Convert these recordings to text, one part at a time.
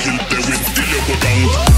hit them with the local gang.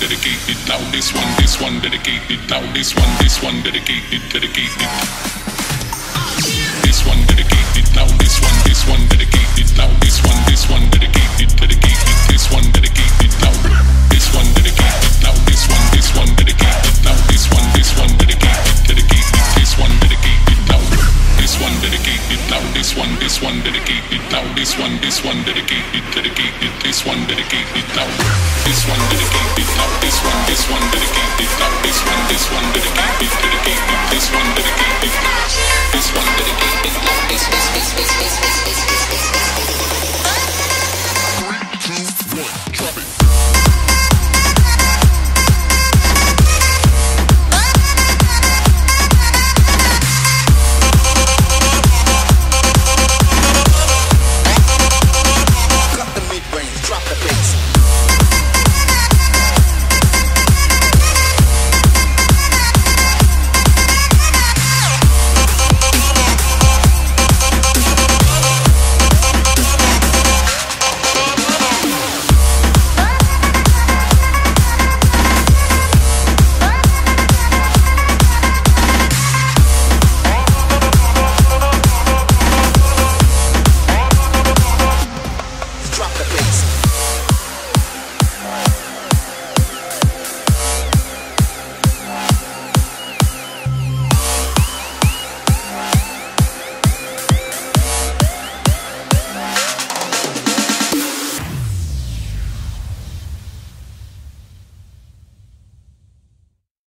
Dedicated now. This one, this one dedicated now. This one, this one dedicated, dedicated. This one dedicated This one, this one dedicated, dedicated. This one dedicated now. This one dedicated now. This one, this one dedicated